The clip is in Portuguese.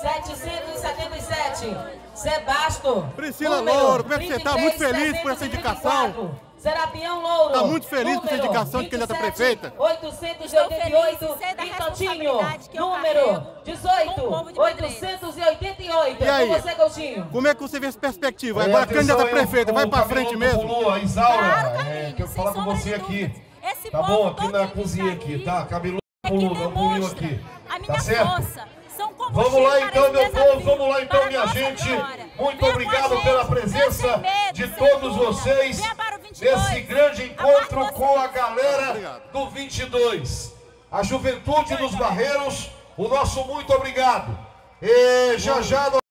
777. Sebasto. Priscila número Louro, como é que você tá? Muito feliz por essa 23, indicação. 724. Serapião Louro. Tá muito feliz com essa indicação de candidata 27, prefeita? 888. Estou feliz em ser da E Coutinho. responsabilidade que eu Número carrego com o 18. povo de Pedreiras. 888. E aí? Com você, Coutinho. Como é que você vê essa perspectiva? É, Agora candidata aí, prefeita, vai cabeludo frente mesmo? Bulu, a Isaura, Claro, é, Carlinhos, quero sem falar com sombra você de aqui. dúvidas. Esse Tá bom? Aqui na que cozinha está aqui, aqui, tá? É que no pulinho demonstra aqui. a minha Tá certo? força. Combustível Vamos lá então, meu povo, vamos lá então, minha gente. Muito obrigado pela presença de todos vocês Venha para o 22. nesse grande encontro com a galera do 22. A juventude dos Barreiros, o nosso muito obrigado. E já já nós